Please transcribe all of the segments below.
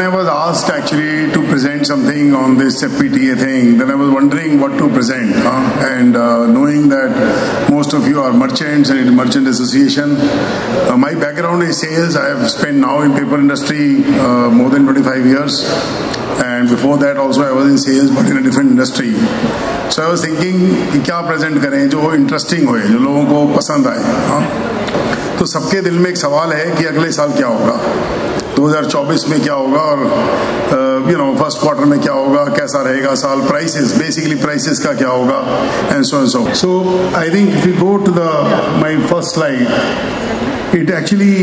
I was asked actually to present something on this FPTA thing, then I was wondering what to present. Huh? And uh, knowing that most of you are merchants and merchant association, uh, my background is sales. I have spent now in paper industry uh, more than 25 years. And before that also, I was in sales, but in a different industry. So I was thinking, कि क्या present करें जो interesting होए, जो लोगों को पसंद आए हाँ? तो सबके दिल में एक सवाल है कि अगले साल क्या होगा? 2024 में क्या होगा? और यू नो फ़र्स्ट क्वार्टर में क्या होगा? कैसा रहेगा साल? प्राइसेस बेसिकली प्राइसेस का क्या होगा? And so and so so I think if you go to the my first slide it actually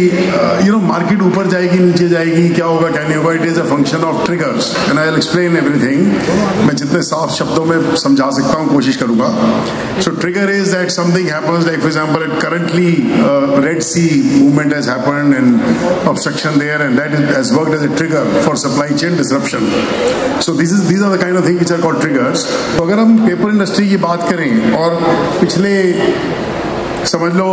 you know market ऊपर जाएगी नीचे जाएगी क्या होगा क्या नहीं होगा it is a function of triggers and I explain everything मैं जितने साफ़ शब्दों में समझा सकता हूँ कोशिश करूँगा so trigger is that something happens like for example it currently Red Sea movement has happened and obstruction there and that has worked as a trigger for supply chain disruption so this is these are the kind of thing which are called triggers तो अगर हम paper industry की बात करें और पिछले समझ लो,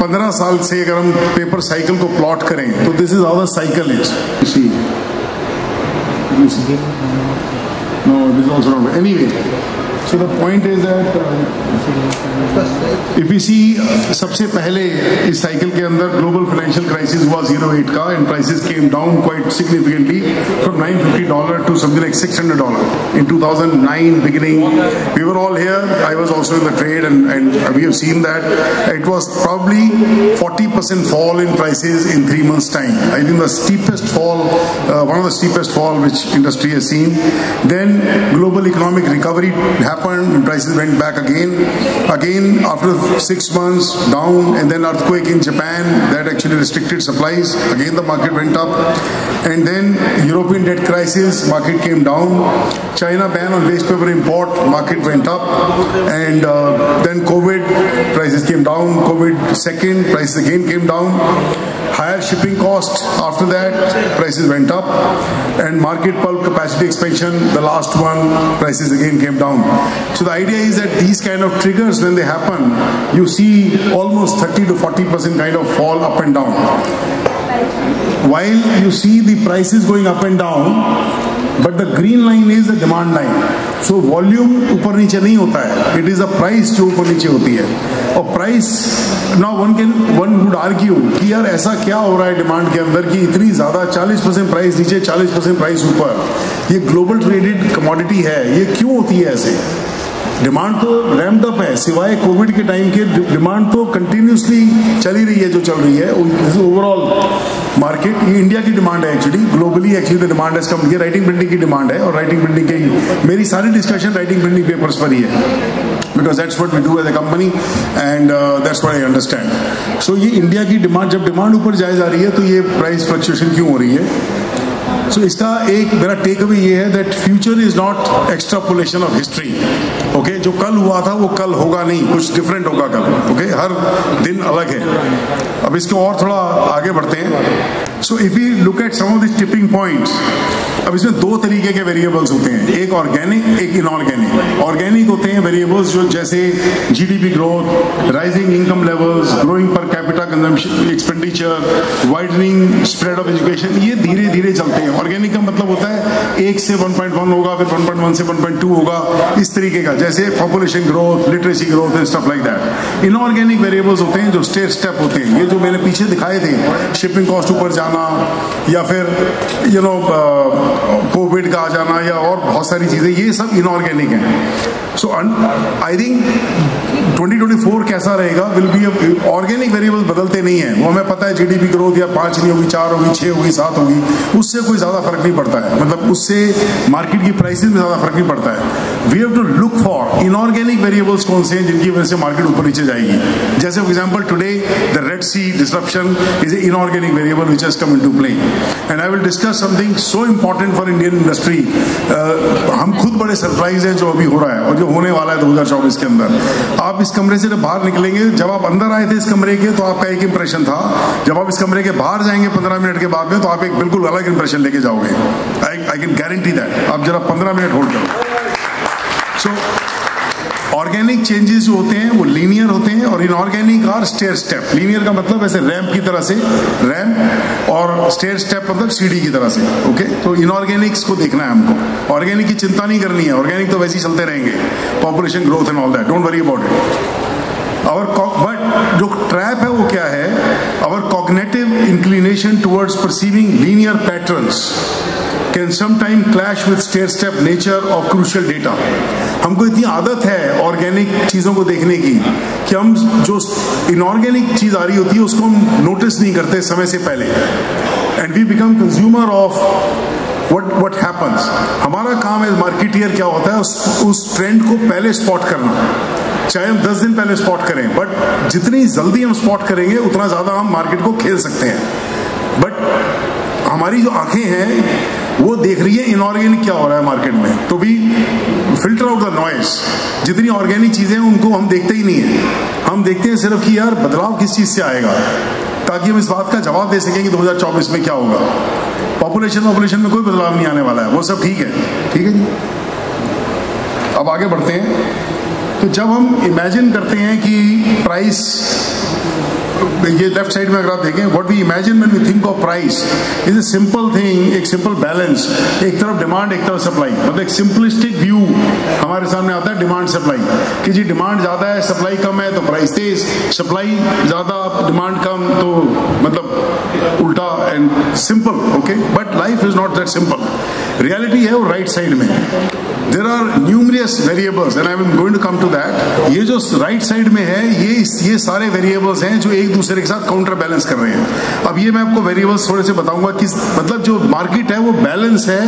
पंद्रह साल से अगर हम पेपर साइकिल को प्लॉट करें तो this is our cycle is no this also not anyway so the point is that if you see सबसे पहले इस साइकिल के अंदर ग्लोबल फाइनेंशियल क्राइसिस हुआ जीरो एट का end prices came down quite significantly from 950 dollar to something like 600 dollar in 2009 beginning we were all here i was also in the trade and and we have seen that it was probably 40% fall in prices in 3 months time i think the steepest fall uh, one of the steepest fall which industry has seen then global economic recovery happened prices went back again. Again after six months down and then earthquake in Japan that actually restricted supplies. Again the market went up. And then European debt crisis market came down. China ban on waste paper import market went up. And uh, then COVID prices came down. COVID second prices again came down higher shipping cost after that prices went up and market pulp capacity expansion the last one prices again came down. So the idea is that these kind of triggers when they happen you see almost 30 to 40 percent kind of fall up and down. While you see the prices going up and down but the green line is the demand line so volume ऊपर नीचे नहीं होता है it is a price जो ऊपर नीचे होती है और प्राइस ना one can one would argue कि यार ऐसा क्या हो रहा है डिमांड के अंदर कि इतनी ज़्यादा 40 परसेंट प्राइस नीचे 40 परसेंट प्राइस ऊपर ये ग्लोबल ट्रेडेड कमोडिटी है ये क्यों होती है ऐसे डिमांड तो रैम्ड अप है सिवाय कोविड के टाइम के डिमांड तो कंटिन्यूसली चली रही है जो चल रही है ओवरऑल मार्केट ये इंडिया की डिमांड है एक्चुअली ग्लोबली एक्चुअली डिमांड है ये राइटिंग प्रिंटिंग की डिमांड है और राइटिंग प्रिंटिंग की मेरी सारी डिस्कशन राइटिंग प्रिंटिंग पेपर्स पर ही है that's what we do as a company and uh, that's what I understand. So ये इंडिया की डिमांड जब डिमांड ऊपर जाए जा रही है तो ये प्राइस फ्लक्चुएशन क्यों हो रही है सो इसका एक मेरा टेक अवे ये है that future is not extrapolation of history okay जो कल हुआ था, वो कल होगा नहीं. कुछ डिफरेंट होगा कल. Okay okay? हर दिन अलग है. अब इसको और थोड़ा आगे बढ़ते हैं. So if you look at some of this tipping points अब इसमें दो तरीके के वेरिएबल्स होते हैं। एक ऑर्गेनिक एक इनऑर्गेनिक ऑर्गेनिक होते हैं वेरिएबल्स जो जैसे GDP growth rising income levels growing per capita consumption expenditure widening spread of education ये धीरे धीरे चलते हैं। ऑर्गेनिक का मतलब होता है एक से 1.1 होगा, फिर 1.1 से 1.2 होगा, इस तरीके का। जैसे population growth literacy growth and stuff like that inorganic variables होते हैं जो स्टेप स्टेप होते हैं। ये जो मैंने पीछे दिखाए थे शिपिंग कॉस्ट ऊपर जाना या फिर यू नो कोविड का आ जाना, या और बहुत सारी चीज़ें, ये सब इनऑर्गेनिक हैं। सो आई थिंक 2024 कैसा रहेगा? विल बी ऑर्गेनिक वेरिएबल्स बदलते नहीं है। वो हमें पता है जीडीपी ग्रोथ या पाँच नहीं होगी, चार होगी, छह होगी, सात होगी। उससे कोई ज़्यादा फ़र्क नहीं पड़ता है। मतलब उससे मार्केट की प्राइसेस में ज़्यादा फ़र्क नहीं पड़ता है। We have to look for inorganic variables कौन से हैं जिनकी वजह से मार्केट ऊपर नीचे जाएगी। जैसे for example today the Red Sea disruption is a inorganic variable which has come into play and I will discuss something so important for Indian industry हम खुद बड़े सरप्राइज़ हैं जो अभी हो रहा है और जो होने वाला है 2024 के अंदर। आप इस कमरे से जब बाहर निकलेंगे, जब आप अंदर आए थे इस कमरे के तो आपका एक इंप्रेशन था। जब आप इस कमरे के बाहर जाएँगे पंद्रह मिनट के बाद में तो आप एक बिल्कुल अलग इंप्रेशन लेके जाओगे। आई कैन गारंटी दैट आप जरा पंद्रह मिनट होल्ड करो। सो ऑर्गेनिक चेंजेस जो होते हैं, वो लीनियर होते हैं और inorganic are stair step linear का मतलब ऐसे रैम्प की तरह से रैम्प और स्टेयर स्टेप मतलब सीढ़ी की तरह से ओके तो इनऑर्गेनिक्स को देखना है हमको। ऑर्गेनिक की चिंता नहीं करनी है। ऑर्गेनिक तो वैसे ही चलते रहेंगे। Population growth and all that don't worry about it और बट जो ट्रैप है, वो क्या है? Our cognitive inclination towards perceiving linear patterns can sometime clash with stair step nature of crucial data हमको इतनी आदत है ऑर्गेनिक चीज़ों को देखने की कि हम जो इनऑर्गेनिक चीज़ आ रही होती है उसको हम नोटिस नहीं करते समय से पहले। And we become consumer of what what happens हमारा काम एज मार्केटियर क्या होता है उस, उस ट्रेंड को पहले स्पॉट करना। चाहे हम दस दिन पहले स्पॉट करें बट जितनी जल्दी हम स्पॉट करेंगे उतना ज़्यादा हम मार्केट को खेल सकते हैं। बट हमारी जो आँखें हैं वो देख रही है इनऑर्गेनिक क्या हो रहा है मार्केट में। तो भी फ़िल्टर आउट द नॉइस जितनी ऑर्गेनिक चीज़ें हैं, उनको हम देखते ही नहीं है। हम देखते हैं सिर्फ़ कि यार बदलाव किस चीज़ से आएगा, ताकि हम इस बात का जवाब दे सकें कि 2024 में क्या होगा। पॉपुलेशन पॉपुलेशन में कोई बदलाव नहीं आने वाला है। वो सब ठीक है। ठीक है जी? अब आगे बढ़ते हैं। तो जब हम इमेजिन करते हैं कि प्राइस ये लेफ़्ट साइड में अगर आप देखें what we imagine when we think of price is a simple thing एक सिंपल बैलेंस एक तरफ़ डिमांड एक तरफ़ सप्लाई मतलब एक सिंपलिस्टिक व्यू हमारे सामने आता है डिमांड सप्लाई कि जी डिमांड ज़्यादा है सप्लाई कम है तो प्राइस तेज. सप्लाई ज़्यादा डिमांड कम तो मतलब उल्टा and simple okay but life is not that simple reality है वो राइट right साइड में there are numerous variables and I am going to come to that ये जो राइट right साइड में है, ये ये सारे वेरिएबल्स हैं जो एक दूसरे के साथ काउंटर बैलेंस कर रहे हैं. अब ये मैं आपको वेरिएबल्स थोड़े से बताऊँगा कि मतलब जो मार्केट है वो बैलेंस है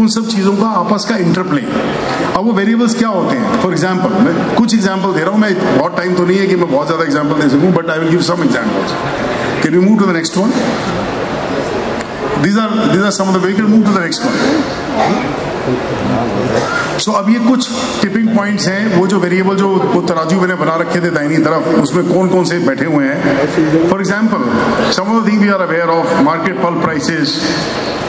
उन सब चीज़ों का आपस का इंटरप्ले अब वो वेरिएबल्स क्या होते हैं? फॉर एग्ज़ाम्पल मैं कुछ एग्ज़ाम्पल दे रहा हूँ, मैं बहुत टाइम तो नहीं है कि मैं बहुत ज़्यादा एग्ज़ाम्पल दे सकूँ but I will give some examples can you move to the next one these are these are some of the can move to the next one so, अब ये कुछ टिपिंग पॉइंट्स हैं वो जो वेरिएबल जो वो तराजू मैंने बना रखे थे दाहिनी तरफ़ उसमें कौन कौन से बैठे हुए हैं? For example some of we are aware of market pull prices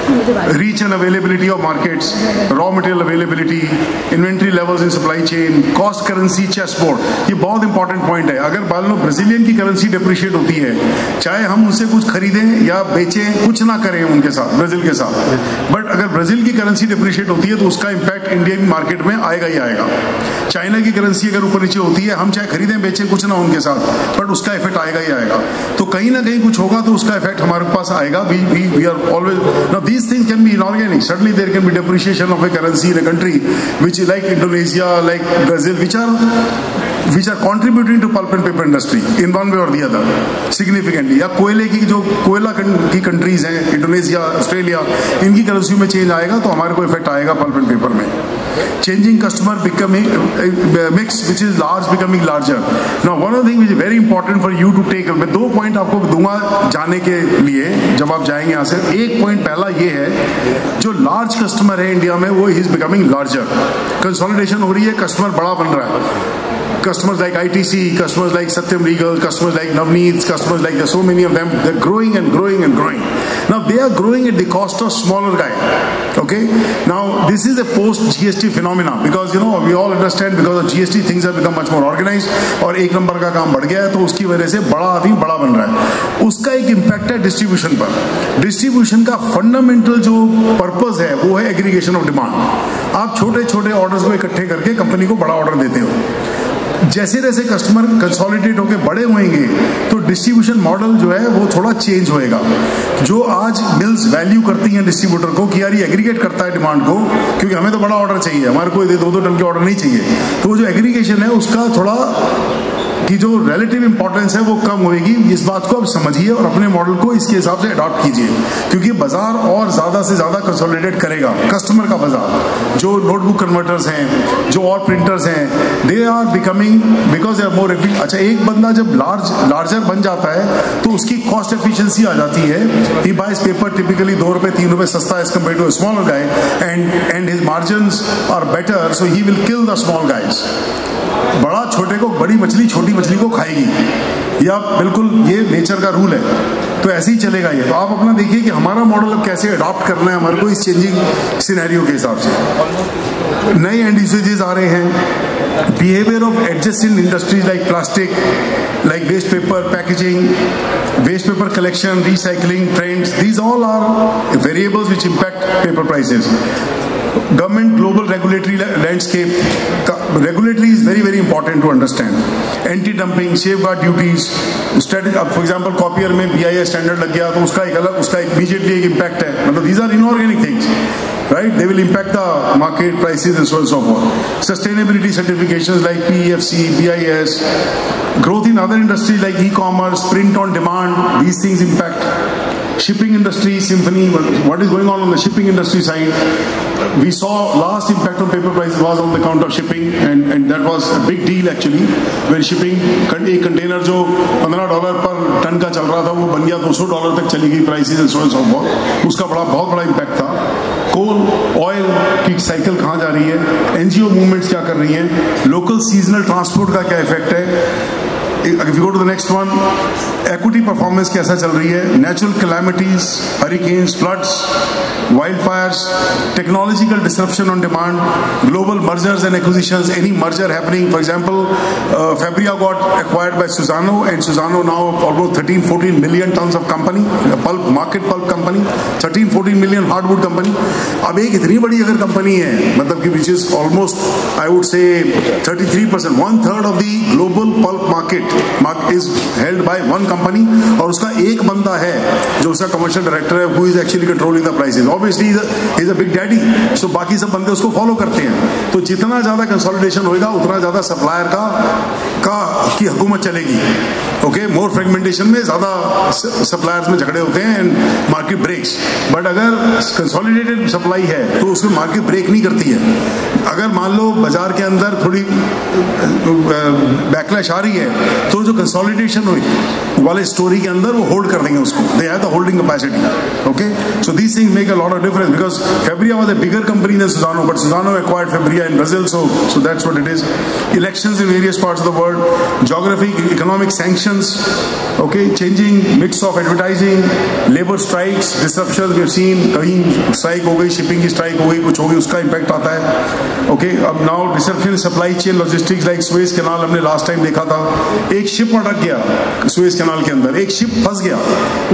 reach and availability of markets, raw material availability, inventory levels in supply chain, cost currency chessboard. ये बहुत इंपॉर्टेंट पॉइंट है अगर मान लो ब्राजीलियन की करेंसी डिप्रिशिएट होती है चाहे हम उनसे कुछ खरीदें या बेचें कुछ ना करें उनके साथ ब्राज़ील के साथ बट अगर ब्राज़ील की करेंसी डिप्रिशिएट होती है तो उसका इंडियन मार्केट में आएगा ही आएगा। चाइना की करेंसी अगर ऊपर नीचे होती है, हम चाहे खरीदें, बेचें, कुछ ना उनके साथ बट उसका इफ़ेक्ट आएगा ही आएगा। तो कहीं ना कहीं कुछ होगा तो उसका इफ़ेक्ट हमारे पास आएगा। We we we are always now these things can be inorganic suddenly there can be depreciation of a currency in a country which like Indonesia like Brazil which are which are contributing to pulp and paper industry in one way or the other significantly या कोयले की जो, कोयला की countries हैं, Indonesia, Australia, इनकी currency में change आएगा तो हमारे को इफ़ेक्ट आएगा पल्प एंड पेपर में। Changing customer becoming mix which is large becoming larger now one of thing which very important for you to take मैं दो पॉइंट आपको दूँगा जाने के लिए, जब आप जाएँगे यहाँ से। एक पॉइंट पहला ये है, जो लार्ज कस्टमर है इंडिया में, वो इज़ बिकमिंग लार्जर कंसोलिडेशन हो रही है कस्टमर बड़ा बन रहा है। Customers like ITC, customers like Satyam Regal, customers like Navneet, customers like there's so many of them, they're growing and growing and growing. Now they are growing at the cost of smaller guy. Okay? Now this is a post GST phenomena because you know we all understand because of GST things have become much more organized और एक number का काम बढ़ गया है तो उसकी वजह से बड़ा आदमी बड़ा बन रहा है उसका एक इम्पैक्ट है डिस्ट्रीब्यूशन पर डिस्ट्रीब्यूशन का फंडामेंटल जो पर्पज है वो है एग्रीगेशन ऑफ़ डिमांड आप छोटे छोटे ऑर्डर्स को इकट्ठे करके कंपनी को बड़ा ऑर्डर देते हो जैसे जैसे कस्टमर कंसोलिडेट होकर बड़े होंगे तो डिस्ट्रीब्यूशन मॉडल जो है, वो थोड़ा चेंज होएगा। जो आज मिल्स वैल्यू करती हैं डिस्ट्रीब्यूटर को, कि यार ये एग्रीगेट करता है डिमांड को, क्योंकि हमें तो बड़ा ऑर्डर चाहिए, हमारे को दो दो टन के ऑर्डर नहीं चाहिए। तो वो जो एग्रीगेशन है, उसका थोड़ा कि जो रिलेटिव इंपॉर्टेंस है वो कम होगी इस बात को आप समझिए और अपने मॉडल को इसके हिसाब से अडॉप्ट कीजिए। क्योंकि बाज़ार और ज़्यादा से ज़्यादा कंसोलिडेट करेगा। कस्टमर का बाज़ार। जो नोटबुक कन्वर्टर्स हैं, जो और प्रिंटर्स हैं they are becoming because they are more अच्छा एक बंदा जब लार्ज लार्जर बन जाता है तो उसकी कॉस्ट एफिशिएंसी आ जाती है। ही बाइस पेपर टिपिकली दो रुपए, तीन रुपए सस्ता as compare to smaller guy and and his margin are better so he will kill the small guys बड़ा छोटे को, बड़ी मछली, छोटी मछली को खाएगी। या बिल्कुल, ये नेचर का रूल है। तो ऐसे ही चलेगा ये। तो आप अपना देखिए कि हमारा मॉडल अब कैसे अडॉप्ट करना है हमारे को इस चेंजिंग सिनेरियो के हिसाब से। नए एंडिसजेस आ रहे हैं। Behaviour of adjusting industries like plastic like waste paper packaging waste paper collection recycling trends these all are variables which impact paper prices government global regulatory landscape regulatory is very very important to understand. Anti-dumping, safeguard duties, strategy. For example, copier में BIS standard लग गया तो उसका एक अलग उसका immediately एक impact है. मतलब these are inorganic things. right? They will impact the market prices and so on and so forth. Sustainability certifications like PEFC, BIS, growth in other industries like e-commerce, print on demand, these things impact. Shipping industry, Symphony, what is going on on the shipping industry side? We saw last impact on paper prices was on the count of shipping and, and that was a big deal actually. When shipping, एक container जो 15 dollar पर ton का चल रहा था वो बन गया 200 डॉलर तक चली गई prices and so and so for उसका बड़ा बहुत बड़ा इम्पैक्ट था। कोल ऑयल की साइकिल कहाँ जा रही है? एनजीओ मूवमेंट्स क्या कर रही हैं? लोकल सीजनल ट्रांसपोर्ट का क्या इफ़ेक्ट है? If you go to the next one, equity performance कैसा चल रही है natural calamities, hurricanes, floods, wildfires, technological disruption on demand, global mergers and acquisitions, any merger happening. For example, uh, Fabria got acquired by Suzano and Suzano now almost 13, 14 million tons of company, pulp, market pulp company, 13, 14 million hardwood company. अब एक इतनी बड़ी अगर company है मतलब कि which is almost I would say 33 percent one third of the global pulp market is held by one company और उसका एक बंदा है जो उसका कमर्शियल डायरेक्टर है who is actually controlling the prices obviously is a big daddy so बाकी सब बंदे उसको फॉलो करते हैं। तो जितना ज़्यादा कंसोलिडेशन होगा उतना ज़्यादा सप्लायर का का, की हुकूमत चलेगी। ओके मोर फ्रेगमेंटेशन में ज़्यादा सप्लायर्स में झगड़े होते हैं एंड मार्केट ब्रेक्स बट अगर कंसोलिडेटेड सप्लाई है तो उसमें मार्केट ब्रेक नहीं करती है. अगर मान लो बाज़ार के अंदर थोड़ी बैकलैश आ रही है तो जो कंसोलिडेशन हुई, वाले स्टोरी के अंदर वो होल्ड कर देंगे उसको. They have the holding capacity okay so these things make a lot of difference because Fibria was a bigger company than Suzano but Suzano acquired Fibria in Brazil so so that's what it is elections in various parts of the world geographic economic sanctions okay changing mix of advertising labour strikes disruption we have seen कहीं strike हो गई shipping की strike हो गई, कुछ हो गई, उसका इंपैक्ट आता है ओके अब now disruption supply chain logistics like Suez canal हमने लास्ट टाइम देखा था, एक शिप अटक गया सुएज कैनाल के अंदर, एक शिप फंस गया,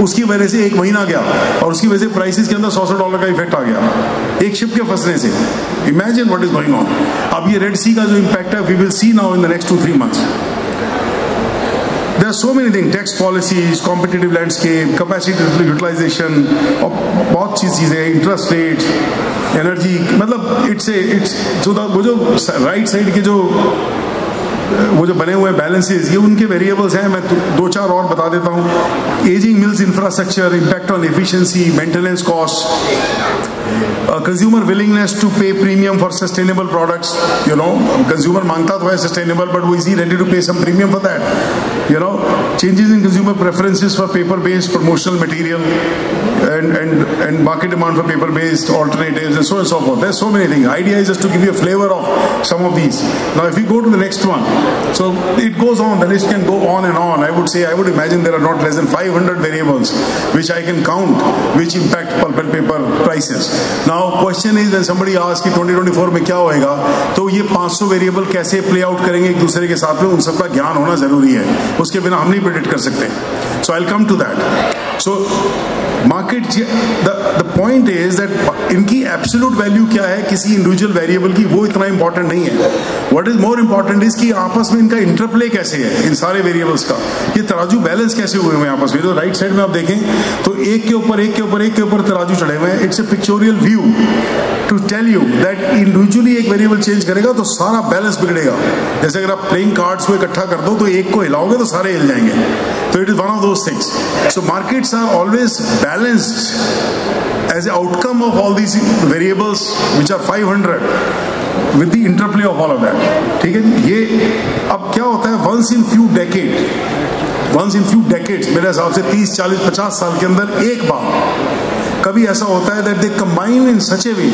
उसकी वजह से एक महीना गया, और उसकी वजह से प्राइसेस के अंदर सौ सौ डॉलर का इफ़ेक्ट आ गया, एक शिप के फंसने से imagine what is going on अब ये रेड सी का जो इम्पैक्ट है we will see now in the next two three months There are so many things, tax policies, competitive landscape, capacity utilization, और बहुत चीज़ें इंटरेस्ट रेट एनर्जी मतलब it's it's जो वो जो राइट साइड के जो वो जो बने हुए बैलेंसेस ये उनके वेरिएबल्स हैं। मैं दो चार और बता देता हूँ। Ageing mills infrastructure impact on efficiency maintenance cost consumer willingness to pay premium for sustainable products you know consumer mangta to hai sustainable but is he ready to pay some premium for that you know. Changes in consumer preferences for paper based promotional material and and and market demand for paper based alternatives and so on and so forth there's so many things idea is just to give you a flavor of some of these now if we go to the next one so it goes on the list can go on and on i would say i would imagine there are not less than 500 variables which i can count which impact pulp and paper prices now question is somebody asks कि 2024 में क्या होएगा तो ये 500 variable कैसे play out करेंगे एक दूसरे के साथ में उन सबका ज्ञान होना जरूरी है उसके बिना हम नहीं प्रिडिक्ट कर सकते so I come to that so market the point is that इनकी एब्सोल्यूट वैल्यू क्या है किसी इंडिविजुअल वेरिएबल की वो इतना इंपॉर्टेंट नहीं है what is more important is कि आपस में इनका इंटरप्ले कैसे है इन सारे वेरिएबल्स का ये तराजू बैलेंस कैसे हुए हुए आपस में तो राइट साइड में आप देखें तो एक के ऊपर एक के ऊपर एक के ऊपर तराजू चढ़े हुए हैं it's a pictorial view to tell you that individually एक वेरिएबल चेंज करेगा तो सारा बैलेंस बिगड़ेगा जैसे अगर आप प्लेइंग कार्ड्स को इकट्ठा कर दो तो एक को हिलाओगे तो सारे हिल जाएँगे तो it is one of those things so markets are always balanced as an outcome of all these variables, which are 500 with the interplay of all of that. ठीक है जी? ये अब क्या होता है? Once in few decade once in few decades मेरे हिसाब से 30 40 50 साल के अंदर एक बार कभी ऐसा होता है that they combine in such a way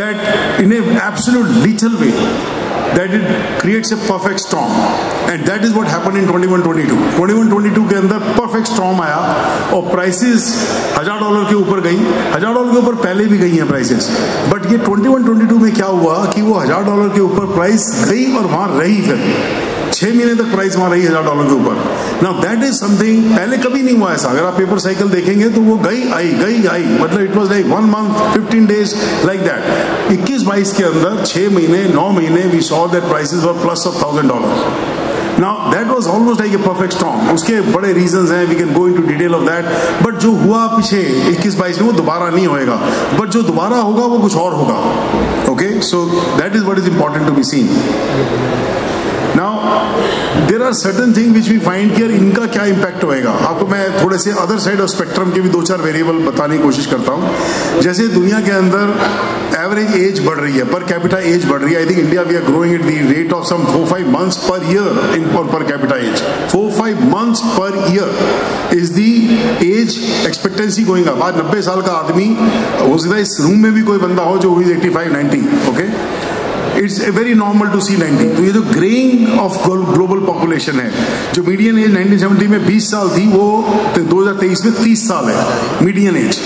that in a absolute lethal way that it creates a perfect storm. And that is what happened in 21-22 21-22 के अंदर परफेक्ट storm आया और prices हज़ार डॉलर के ऊपर गई। हज़ार डॉलर के ऊपर पहले भी गई हैं प्राइसेस बट ये 21-22 में क्या हुआ कि वो हज़ार डॉलर के ऊपर प्राइस गई और वहाँ रही फिर। छह महीने तक प्राइस वहाँ रही हज़ार डॉलर के ऊपर। नाउ दैट इज़ समथिंग पहले कभी नहीं हुआ ऐसा। अगर आप पेपर साइकिल देखेंगे तो वो गई, आई गई, आई। मतलब it was like one month fifteen days like that इक्कीस बाईस के अंदर छह महीने, नौ महीने we saw that prices were plus of thousand dollar now that was almost like a perfect storm उसके बड़े रीजंस हैं we can go into detail of that but जो हुआ पीछे 21 22 में, वो दोबारा नहीं होएगा। बट जो दोबारा होगा, वो कुछ और होगा। Okay so that is what is important to be seen now there are certain thing which we find कि इनका क्या इम्पैक्ट होएगा? आपको मैं थोड़े से अदर साइड ऑफ़ स्पेक्ट्रम के भी दो चार वेरिएबल बताने की कोशिश करता हूँ। जैसे दुनिया के अंदर एवरेज एज बढ़ रही है पर कैपिटा एज बढ़ रही है। I think India we are growing at the rate of some four five months per year in per capita age four five months per year is the age expectancy going up आज नब्बे साल का आदमी हो सकता है इस room में भी कोई बंदा हो जो is eighty five ninety okay it's very normal to see 90 तो ये जो ग्रेइंग ऑफ़ ग्लोबल पॉपुलेशन है, जो मीडियन एज 1970 में 20 साल थी, वो 2023 में 30 साल है मीडियन एज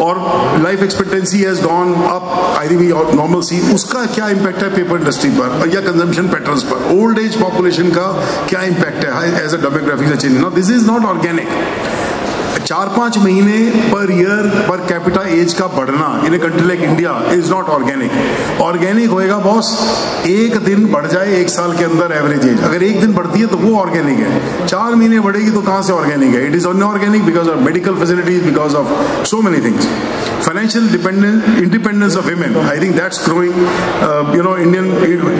और life expectancy has gone up I think normal सी उसका क्या इम्पैक्ट है पेपर इंडस्ट्री पर? या कंजम्पशन पैटर्न्स पर? ओल्ड एज पॉपुलेशन का क्या इम्पैक्ट है? एज अ डेमोग्राफी से change this is not organic चार पाँच महीने पर ईयर पर कैपिटा एज का बढ़ना in a country like India is not organic organic होएगा बॉस एक दिन बढ़ जाए, एक साल के अंदर एवरेज एज अगर एक दिन बढ़ती है तो वो ऑर्गेनिक है। चार महीने बढ़ेगी तो कहाँ से ऑर्गेनिक है? It is organic because of medical facilities because of so many things financial dependence, independence of women. I think that's growing. Uh, you know, Indian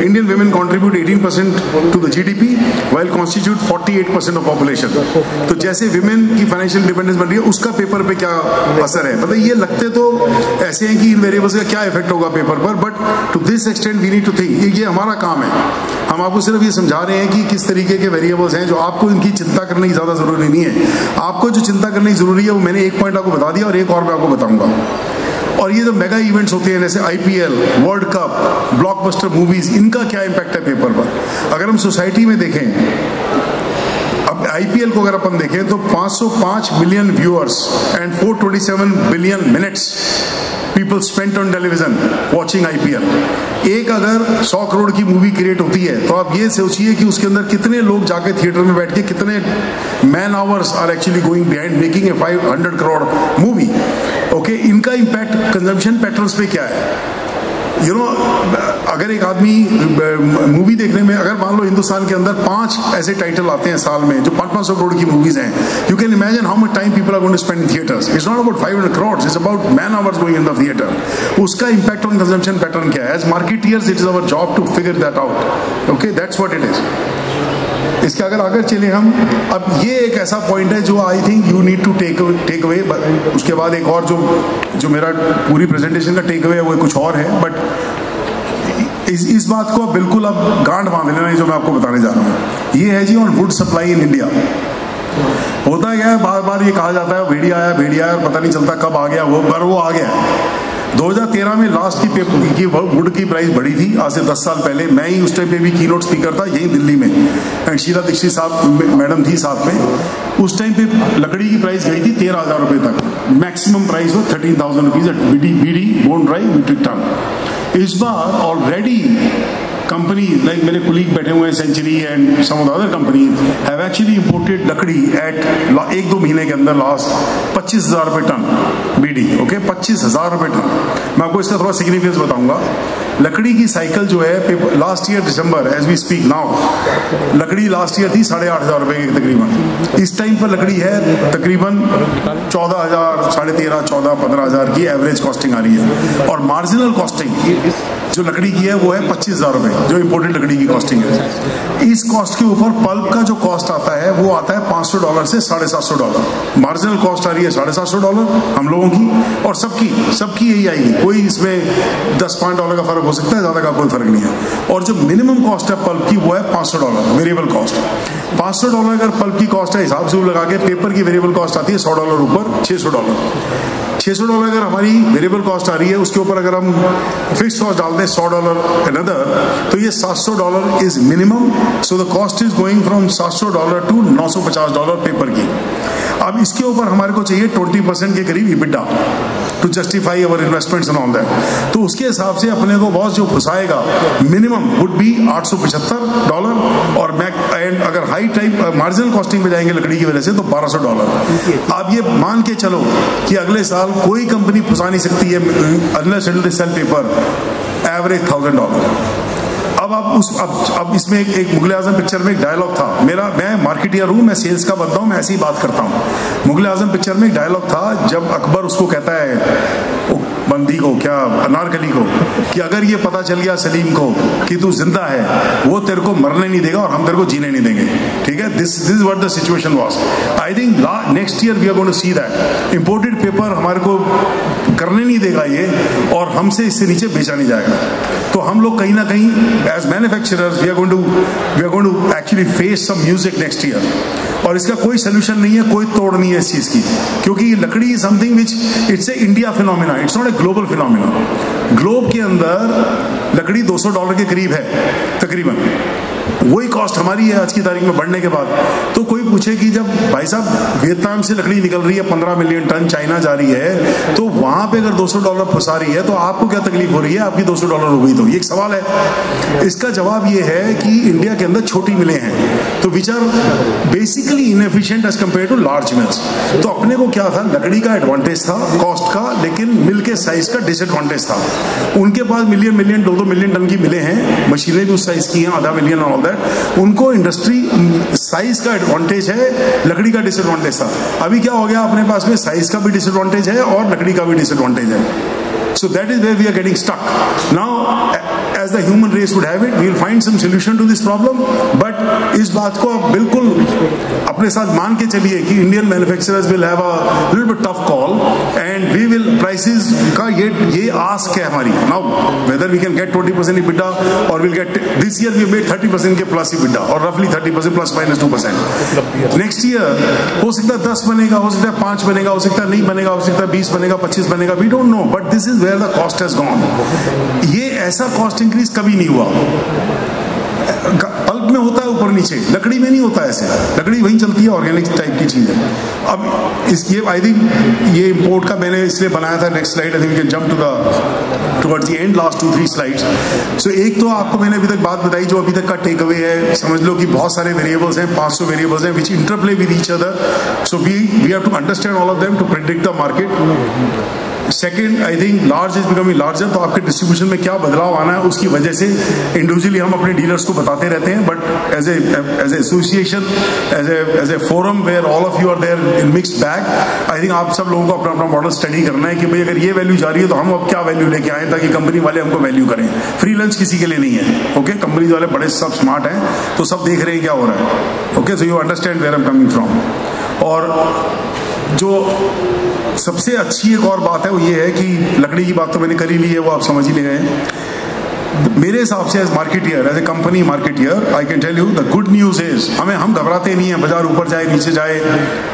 Indian women contribute 18% to the GDP, while constitute 48% of population. तो जैसे women की financial independence बन रही है, उसका paper पे क्या असर है मतलब ये लगते तो ऐसे हैं कि इन वेरिएबल्स का क्या इफ़ेक्ट होगा पेपर पर but to this extent we need to think ये हमारा काम है हम आपको सिर्फ़ ये समझा रहे हैं कि किस तरीके के वेरिएबल्स हैं जो आपको इनकी चिंता करने की ज़्यादा ज़रूरी नहीं है। आपको जो चिंता करने की ज़रूरी है, वो मैंने एक पॉइंट आपको बता दिया और एक और मैं आपको बताऊँगा। और ये जो मेगा इवेंट्स होते हैं, जैसे IPL world cup blockbuster movies इनका क्या इम्पैक्ट है पेपर पर? अगर हम सोसाइटी में देखें, अब आईपीएल को अगर अपन देखें तो 505 million viewers and 427 billion minutes people spent on television watching IPL एक अगर सौ करोड़ की मूवी क्रिएट होती है तो आप ये सोचिए कि उसके अंदर कितने लोग जाके थिएटर में बैठ के कितने man hours are actually going behind making a 500 crore movie okay इनका इम्पैक्ट कंजम्पशन पैटर्न्स पे क्या है? यू you नो know, अगर एक आदमी मूवी देखने में अगर मान लो हिंदुस्तान के अंदर पाँच ऐसे टाइटल आते हैं साल में जो पाँच पाँच सौ करोड़ की मूवीज़ हैं you can imagine how much time people are going to spend theatres it's not about 500 crore it's about man hours going in the theatre उसका इंपैक्ट ऑन कंजम्पशन पैटर्न क्या है? As marketers it is our job to figure that out okay that's what it is इसके अगर आगे चले हम, अब ये एक ऐसा पॉइंट है जो I think you need to take take away उसके बाद एक और जो जो मेरा पूरी प्रेजेंटेशन का टेक अवे है, वो कुछ और है बट इस इस बात को बिल्कुल अब गांठ बाँध लेना जो मैं आपको बताने जा रहा हूँ। ये है जी on wood supply in India होता क्या है बार बार ये कहा जाता है भेड़िया आया भेड़िया आया, पता नहीं चलता कब आ गया वो, पर वो आ गया। 2013 में लास्ट की पेपर की वुड की प्राइस बढ़ी थी। आज से 10 साल पहले। मैं ही उस टाइम पे भी की नोट स्पीकर था, यही दिल्ली में। एंड शीला दीक्षित साहब मैडम थी साथ में। उस टाइम पे लकड़ी की प्राइस गई थी तेरह हज़ार रुपये तक। मैक्सिमम प्राइस हो thirteen thousand rupees BD BD bone dry metric ton इस बार ऑलरेडी company, like मेरे कुलीग बैठे हुए हैं Century and some of other company have actually imported लकड़ी एट एक दो महीने के अंदर लास्ट पच्चीस हज़ार रुपए टन बीडी ओके पच्चीस हज़ार रुपए टन। मैं आपको इसका थोड़ा सिग्निफिकेंस बताऊँगा। लकड़ी की साइकिल जो है last year December as we speak now लकड़ी लास्ट ईयर थी साढ़े आठ हज़ार रुपए की तकरीबन। इस टाइम पर लकड़ी है तकरीबन चौदह हज़ार, साढ़े तेरह, चौदह, पंद्रह हज़ार की एवरेज कॉस्टिंग आ रही है। और मार्जिनल कॉस्टिंग जो लकड़ी की है वो है पच्चीस हज़ार रुपए जो इम्पोर्टेड लकड़ी की कॉस्टिंग है। इस कॉस्ट के ऊपर पल्प का जो कॉस्ट आता है, वो आता है पाँच सौ डॉलर से साढ़े सात सौ डॉलर मार्जिनल कॉस्ट आ रही है साढ़े सात सौ डॉलर हम लोगों की, और सबकी सबकी यही आएगी। कोई इसमें दस पाँच डॉलर का फ़र्क हो सकता है, ज़्यादा का कोई फ़र्क नहीं है। और जो मिनिमम कॉस्ट है पल्प की, वो है पाँच सौ डॉलर वेरिएबल कॉस्ट पाँच सौ डॉलर अगर पल्प की कॉस्ट है, हिसाब से लगा के पेपर की वेरिएबल कॉस्ट आती है सौ डॉलर ऊपर, छह सौ डॉलर 600 डॉलर अगर हमारी वेरिएबल कॉस्ट आ रही है, उसके ऊपर अगर हम फिक्स कॉस्ट डाल दें सौ डॉलर अनदर तो ये 700 dollar is minimum so the cost is going from 700 dollar to 950 dollar paper की। अब इसके ऊपर हमारे को चाहिए 20 परसेंट के करीब EBITDA to justify our investments and all that तो उसके हिसाब से अपने को बॉस जो फंसाएगा मिनिमम वुड बी आठ डॉलर और मैं एंड अगर हाई टाइप मार्जिनल कॉस्टिंग में जाएँगे लकड़ी की वजह से तो बारह 1200 डॉलर आप ये मान के चलो कि अगले साल कोई कंपनी फंसा नहीं सकती है unless sell paper average thousand dollar आप उस अब अब इसमें एक, एक मुगल आज़म पिक्चर में एक डायलॉग था। मेरा मैं मार्केटियर हूँ मैं सेल्स का बनता हूँ मैं ऐसी ही बात करता हूँ। मुगल आज़म पिक्चर में एक डायलॉग था जब अकबर उसको कहता है बंदी को, क्या अनारकली को, कि अगर ये पता चल गया सलीम को कि तू ज़िंदा है, वो तेरे को मरने नहीं देगा और हम तेरे को जीने नहीं देंगे। ठीक है? This this what the situation was I think next year we are going to see that imported paper हमारे को करने नहीं देगा ये और हमसे इससे नीचे बेचा नहीं जाएगा। तो हम लोग कहीं ना कहीं as manufacturers we are going to we are going to actually face some music next year और इसका कोई सोल्यूशन नहीं है, कोई तोड़ नहीं है इस चीज़ की। क्योंकि ये लकड़ी is something which it's a India phenomena it's not a global phenomena globe के अंदर लकड़ी 200 डॉलर के करीब है, तकरीबन। वही कॉस्ट हमारी है आज की तारीख में बढ़ने के बाद। तो कोई पूछे कि जब भाई साहब, वियतनाम से लकड़ी निकल रही है, पंद्रह मिलियन टन चाइना जा रही है तो वहाँ पे अगर 200 डॉलर फंसा रही है तो आपको क्या तकलीफ़ हो रही है? आपकी 200 डॉलर हो गई तो। ये एक सवाल है। इसका जवाब ये है कि इंडिया के अंदर छोटी मिले हैं। तो which are basically inefficient as compare to large mills तो अपने को क्या था? लकड़ी का एडवांटेज था कॉस्ट का, लेकिन मिल के साइज़ का डिसएडवांटेज था। उनके पास मिलियन मिलियन दो दो मिलियन टन की मिले हैं। मशीनें भी उस साइज़ की हैं, आधा मिलियन ऑल उनको इंडस्ट्री साइज़ का एडवांटेज है, लकड़ी का डिसएडवांटेज था। अभी क्या हो गया, अपने पास में साइज़ का भी डिसएडवांटेज है और लकड़ी का भी डिसएडवांटेज है। So that is way we are getting stuck as the human race would have it, we will find some solution to this problem. But इस बात को आप बिल्कुल अपने साथ मान के चलिए कि Indian manufacturers will have a little bit tough call and we will prices का ये ये आस्क है हमारी। Now whether we can get 20 percent EBITDA और will get this year we made 30 percent के प्लस इबिडा और रफली 30 percent plus minus two percent next year हो सकता है दस बनेगा हो सकता है पाँच बनेगा हो सकता है नहीं बनेगा हो सकता है बीस बनेगा पच्चीस बनेगा we don't know but this is where the cost has gone ये ऐसा कॉस्ट इंक्रीज कभी नहीं हुआ। पल्प में होता है, ऊपर नीचे। लकड़ी में नहीं होता ऐसे। लकड़ी वहीं चलती है ऑर्गेनिक टाइप की चीज़ है। अब इस, ये आई थिंक ये इम्पोर्ट का मैंने इसलिए बनाया था next slide I think can jump to the towards the end last two three slides so एक तो आपको मैंने अभी तक बात बताई, जो अभी तक का टेक अवे है, समझ लो कि बहुत सारे वेरिएबल्स हैं 500 वेरिएबल्स हैं which interplay with each other so we we have to understand all of them to predict the market second I think large is becoming larger तो आपके डिस्ट्रीब्यूशन में क्या बदलाव आना है, उसकी वजह से इंडिविजुअली हम अपने डीलर्स को बताते रहते हैं but as as association as as a forum where all of you are there in mixed bag I think आप सब लोगों को अपना अपना मॉडल स्टडी करना है कि भाई अगर ये वैल्यू जा रही है तो हम अब क्या वैल्यू लेके आए ताकि कंपनी वाले हमको वैल्यू करें। फ्री लंच किसी के लिए नहीं है ओके कंपनी वाले बड़े सब स्मार्ट हैं तो सब देख रहे हैं क्या हो रहा है okay so you understand where am coming from और जो सबसे अच्छी एक और बात है वो ये है कि लकड़ी की बात तो मैंने कर ही ली है, वो आप समझ ही ले गए मेरे हिसाब से as marketeer as a company marketeer I can tell you the good news is हमें हम घबराते नहीं है, बाज़ार ऊपर जाए, नीचे जाए।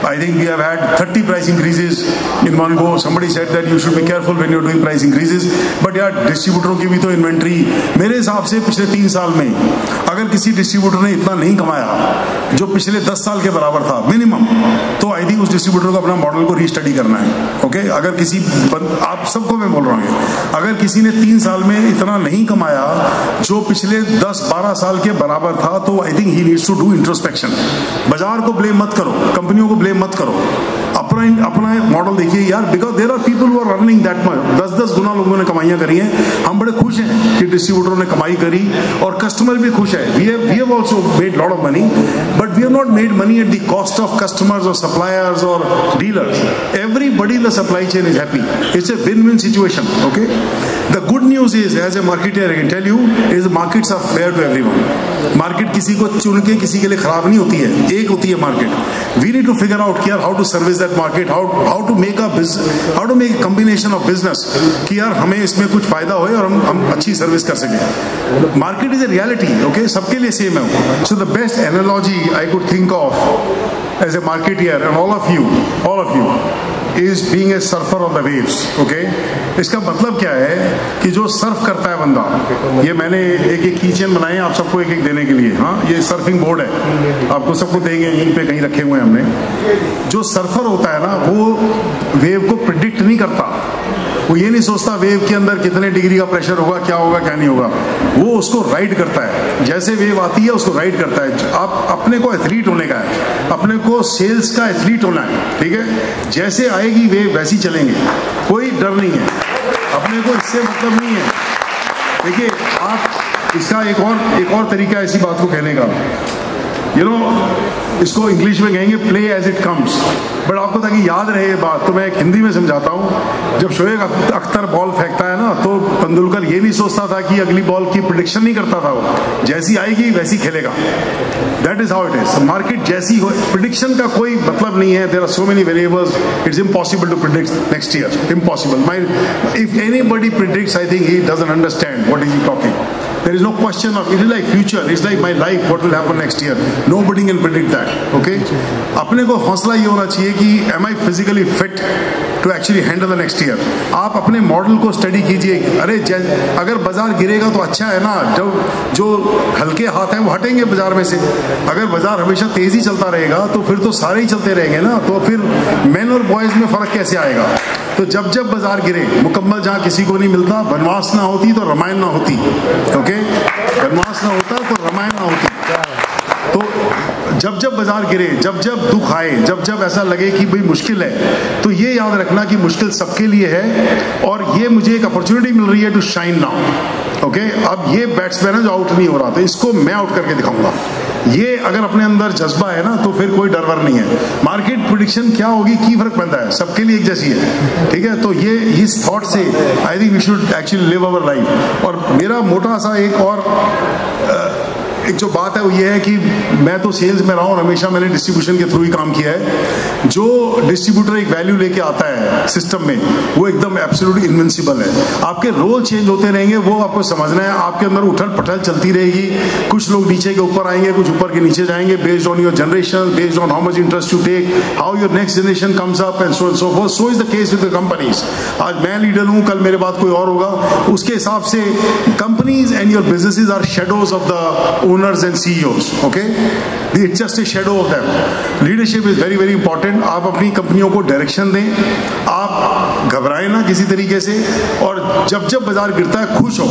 I think we had 30 price increases in one go somebody said that you should be careful when you doing price increases but यार डिस्ट्रीब्यूटरों की भी तो इन्वेंट्री मेरे हिसाब से पिछले तीन साल में, अगर किसी डिस्ट्रीब्यूटर ने इतना नहीं कमाया, जो पिछले दस साल के बराबर था मिनिमम तो आई थिंक उस डिस्ट्रीब्यूटर को अपना मॉडल को रीस्टडी करना है। Okay okay? अगर किसी आप सबको मैं बोल रहा हूँ, अगर किसी ने तीन साल में इतना नहीं कमाया आया जो पिछले 10-12 साल के बराबर था तो I think he needs to do introspection बाज़ार को ब्लेम मत करो, कंपनियों को ब्लेम मत करो। अपना अपना मॉडल देखिए यार because there are people are earning that much दस दस गुना लोगों ने कमाइयाँ करी हैं। हम बड़े खुश हैं कि डिस्ट्रीब्यूटरों ने कमाई करी, और कस्टमर भी खुश है। We have we have also made lot of money but we have not made money at the cost of customers और सप्लायर्स और dealers everybody the supply chain is happy it's a win win situation okay the good news is as a marketer can tell you is markets are fair to everyone market किसी को चुन के, किसी के लिए खराब नहीं होती है। एक होती है market we need to figure out clear how to service that market how how to make a how to make combination of business कि यार, हमें इसमें कुछ फ़ायदा हो और हम हम अच्छी सर्विस कर सकें। Market is a reality okay सबके लिए सेम है so the best analogy I could think of as a market year and all of you all of you is being a surfer on the waves okay इसका मतलब क्या है कि जो Surf करता है बंदा, ये मैंने एक एक किचन बनाए आप सबको एक एक देने के लिए। हाँ ये सर्फिंग बोर्ड है। आपको सबको देंगे यहीं पे कहीं रखे हुए हैं हमने। जो सर्फर होता है ना, वो वेव को प्रिडिक्ट नहीं करता। वो ये नहीं सोचता वेव के अंदर कितने डिग्री का प्रेशर होगा, क्या होगा, क्या नहीं होगा। वो उसको राइड करता है। जैसे वेव आती है, उसको राइड करता है। आप अपने को एथलीट होने का है। अपने को सेल्स का एथलीट होना है, ठीक है? जैसे आएगी वेव, वैसी चलेंगे। कोई डर नहीं है। अपने को इससे मतलब नहीं है। देखिए, आप, इसका एक और एक और तरीका ऐसी बात को कहने का। यू नो इसको इंग्लिश में कहेंगे play as it comes but आपको ताकि याद रहे ये बात तो मैं एक हिंदी में समझाता हूँ। जब शोएब अख्तर बॉल फेंकता है ना तो तेंदुलकर ये नहीं सोचता था कि अगली बॉल की प्रिडिक्शन नहीं करता था वो। जैसी आएगी, वैसी खेलेगा। That is how it is market जैसी हो प्रिडिक्शन का कोई मतलब नहीं है। There are so many variables it's impossible to predict next year impossible my if anybody predicts I think he doesn't understand what is he talking There is no question of, it is like future. It's like my life. What will happen next year? Nobody can predict that. Okay? अपने को हौसला ये होना चाहिए कि am I physically fit to actually handle the next year आप अपने model को स्टडी कीजिए अरे अगर बाज़ार गिरेगा तो अच्छा है ना जब जो हल्के हाथ हैं, वो हटेंगे बाज़ार में से अगर बाज़ार हमेशा तेज़ी चलता रहेगा तो फिर तो सारे ही चलते रहेंगे ना तो फिर मैन और बॉयज़ में फ़र्क कैसे आएगा तो जब जब बाज़ार गिरे, मुकम्मल जहाँ किसी को नहीं मिलता बनवास ना होती तो रामायण ना होती ओके बनवास ना होता तो रामायण ना होती। तो जब जब बाज़ार गिरे, जब जब दुख आए, जब जब ऐसा लगे कि भाई मुश्किल है तो ये याद रखना कि मुश्किल सबके लिए है, और ये मुझे एक अपॉर्चुनिटी मिल रही है टू शाइन नाउ ओके अब ये बैट्समैन है जो आउट नहीं हो रहा था। इसको मैं आउट करके दिखाऊँगा। ये अगर अपने अंदर जज्बा है ना तो फिर कोई डर वर नहीं है। मार्केट प्रोडिक्शन क्या होगी? की फ़र्क पड़ता है? सबके लिए एक जैसी है। ठीक है? तो ये, इस थॉट से I think we should actually live our life और मेरा मोटा सा एक और एक जो बात है वो ये है कि मैं तो सेल्स में रहा हूँ हमेशा मैंने डिस्ट्रीब्यूशन के थ्रू ही काम किया है। जो डिस्ट्रीब्यूटर एक वैल्यू लेके आता है सिस्टम में, वो एकदम एब्सोल्युटली इनविंसिबल है। आपके रोल चेंज होते रहेंगे, वो आपको समझना है। आपके अंदर उठल पठल चलती रहेगी। कुछ लोग नीचे के ऊपर आएँगे, कुछ ऊपर के नीचे जाएँगे based on your generation based on how much interest you take how your next generation comes up and so and so so is the case with the companies आज मैं लीडर हूँ, कल मेरे बाद कोई और होगा। उसके हिसाब से companies and your businesses are shadows of the owners and CEOs. Okay, it's just a shadow of them. Leadership is very very important. आप अपनी कंपनियों को डायरेक्शन दें। आप घबराए ना किसी तरीके से। और जब जब बाज़ार गिरता है खुश हो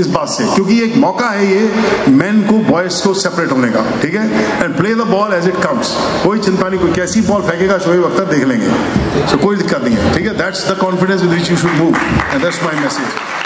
इस बात से। क्योंकि एक मौका है ये मैन को बॉयज़ को सेपरेट होने का ठीक है? And play the ball as it comes कोई चिंता नहीं कोई कैसी बॉल फेंकेगा शोएब अख्तर देख लेंगे। So, कोई दिक्कत नहीं है ठीक है? That's the confidence with which you should move and that's my message